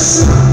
Yes.